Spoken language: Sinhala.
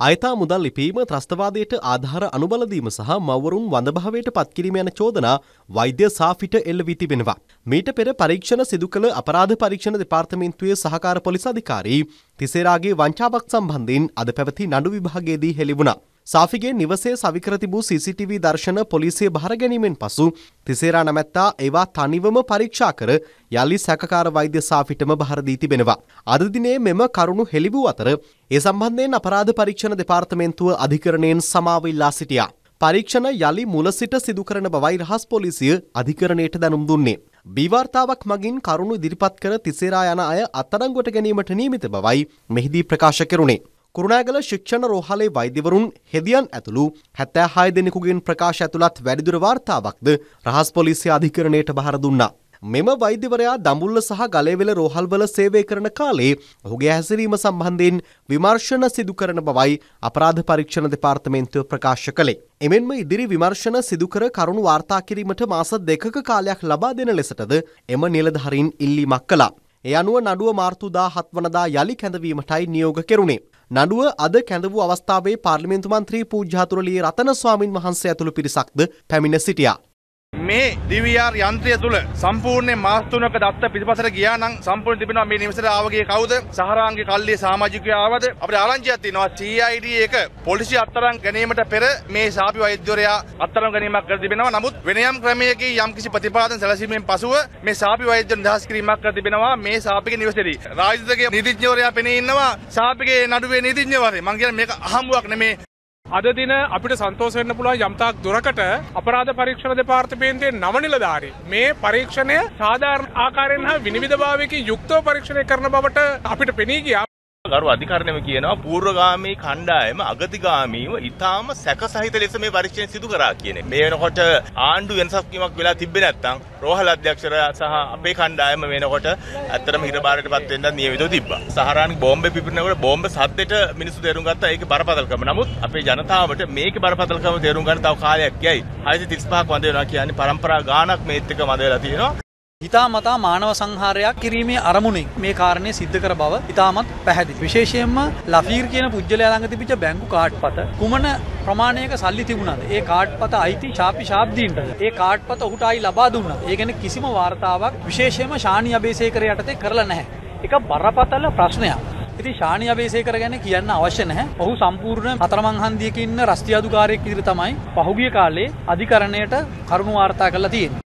අයතා මුදල් ලිපීම ත්‍රස්තවාදයට ආධාර අනුබලදීම සහ මවරුන් වඳභාවයට පත්කිරීම යන චෝදනා වෛද්‍ය සාෆිට එල්ල වී තිබෙනවා. මීට පෙර පරීක්ෂණ සිදු කළ අපරාධ පරීක්ෂණ දෙපාර්තමේන්තුවේ සහකාර පොලිස් අධිකාරී තිසේරාගේ වංචාවක් සම්බන්ධයෙන් අද පැවති නඩු විභාගයේදී හෙළිවුණා. සාෆිගේ නිවසේ සවිකර තිබූ CCTV දර්ශන පොලිසිය බහර ගැනීමෙන් පසු තිසේරා නැමැත්තා ඒවා තනිවම පරීක්ෂා කර යළි සැකකාර වෛද්‍ය සාෆිටම බහර දී තිබෙනවා. අද දිනේ මෙම කරුණු හෙළි වූ අතර ඒ සම්බන්ධයෙන් අපරාධ පරීක්ෂණ දෙපාර්තමේන්තුව අධිකරණයෙන් සමාව ඉල්ලා සිටියා. පරීක්ෂණ යළි මුල සිට සිදු කරන බවයි රහස් පොලිසිය අධිකරණයට දැනුම් දුන්නේ. බීවාර්තාවක් මගින් කරුණු ඉදිරිපත් කර තිසේරා යන අය අත්අඩංගුවට ගැනීමට නියමිත බවයි මෙහිදී ප්‍රකාශ කෙරුණේ. කුරුණෑගල ශික්ෂණ රෝහලේ වෛද්‍යවරුන් හෙදියන් ඇතුළු හැත්තෑ හය දෙනෙකුගෙන් ප්‍රකාශ ඇතුළත් වැඩිදුර වාර්තාවක්ද රහස් පොලිසිය අධිකරණයට බහර දුන්නා. මෙම වෛද්‍යවරයා දඹුල්ල සහ ගලේවෙල රෝහල්වල සේවය කරන කාලේ ඔහුගේ හැසිරීම සම්බන්ධයෙන් විමර්ශන සිදු කරන බවයි අපරාධ පරීක්ෂණ දෙපාර්තමේන්තුව ප්‍රකාශ කළේ. එමෙන්ම ඉදිරි විමර්ශන සිදුකර කරුණු වාර්තා කිරීමට මාස දෙකක කාලයක් ලබා දෙන ලෙසටද එම නිලධහරින් ඉල්ලීමක් කළා. එ අනුව නඩුව මාර්තුදා හත්වනදා යළි කැඳවීමටයි නියෝග කෙරුණේ. නඩුව අද කැඳ වූ අවස්ථාවේ පාර්ලිමේන්තු මන්ත්‍රී පූජ්‍යහතුරුලියේ රතන ස්වාමින් වහන්සේ ඇතුළු පිරිසක්ද පැමිණ සිටියා. මේ DVR යන්ත්‍රය තුල සම්පූර්ණ මාස් තුනක දත්ත පිටිපසට ගියා නම් සම්පූර්ණ තිබෙනවා මේ නිවසට ආවගේ කවුද? සහරාංගේ කල්ලි සමාජිකයෝ ආවද? අපිට ආරංචියක් තියෙනවා. CID එක පොලිසිය අත්තරන් ගැනීමට පෙර මේ සාපි වෛද්‍යවරයා අත්තරන් ගැනීමක් කර තිබෙනවා. නමුත් වෙන යම් ක්‍රමයකින් යම් කිසි ප්‍රතිපාදන සැලසීමෙන් පසුව මේ සාපි වෛද්‍යවරුන් නිදහස් කිරීමක් කර තිබෙනවා මේ සාපිගේ නිවසේදී. රාජ්‍යදගේ නීතිඥවරයා පෙනී ඉන්නවා. සාපිගේ නඩුවේ නීතිඥවරයා. මං කියන්නේ මේක අහඹුවක් නෙමේ. අද දින අපිට සන්තෝෂ වෙන්න පුළුවන් යම්තාක් දුරකට අපරාධ පරීක්ෂණ දෙපාර්තමේන්තුවේ නව නිලධාරී මේ පරීක්ෂණය සාධාරණ ආකාරයෙන් හා විනිවිදභාවයකින් යුක්තව පරීක්ෂණය කරන බවට අපිට පෙනී ගියා. ගරු අධිකරණයම කියනවා පූර්වගාමී කණ්ඩායම අගතිගාමීව ඉතාම සැකසහිත ලෙස මේ පරීක්ෂණය සිදු කරා කියන එක. මේ වෙනකොට ආණ්ඩු වෙනසක් වීමක් වෙලා තිබ්බේ නැත්නම් රෝහල අධ්‍යක්ෂරයා සහ අපේ කණ්ඩායම වෙනකොට ඇත්තටම හිරබාරයටපත් වෙන්න නියමිතව තිබ්බා. සහරාන් බෝම්බේ පිපිරනකොට බෝම්බ සද්දෙට මිනිස්සු තේරුම් ගත්තා ඒකේ බරපතලකම. නමුත් අපේ ජනතාවට මේකේ බරපතලකම තේරුම් ගන්න තව කාලයක් යයි. 635ක් වඳ වෙනවා කියන්නේ පරම්පරා ගානක් මේත් එක්ක වඳ වෙලා තියෙනවා. හිතාමතා මානව සංහාරයක් කිරීමේ අරමුණින් මේ කාරණය සිද්ධ කර බව ඉතාමත් පැහැදිලි. විශේෂයෙන්ම ලෆීර් කියන පුජ්‍යලයා ළඟ තිබිච්ච බැංකු කාඩ්පත කුමන ප්‍රමාණයක සල්ලි තිබුණාද? ඒ කාඩ්පත අයිති ශාපි ශාබ්දීන්ටද? ඒ කාඩ්පත ඔහුට ආයි ලබා දුන්නා. ඒ ගැන කිසිම වාර්තාවක් විශේෂයෙන්ම ශානි අබේසේකර යටතේ කරලා නැහැ. ඒක බරපතල ප්‍රශ්නයක්. ඉතින් ශානි අබේසේකර ගැන කියන්න අවශ්‍ය නැහැ. ඔහු සම්පූර්ණ හතරමං හන්දියක ඉන්න රස්තියාදුකාරයෙක් විදිහට තමයි පහුගිය කාලේ අධිකරණයට කරුණු වාර්තා කරලා තියෙන්නේ.